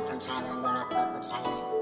rock from Thailand, but I fuck with Thailand.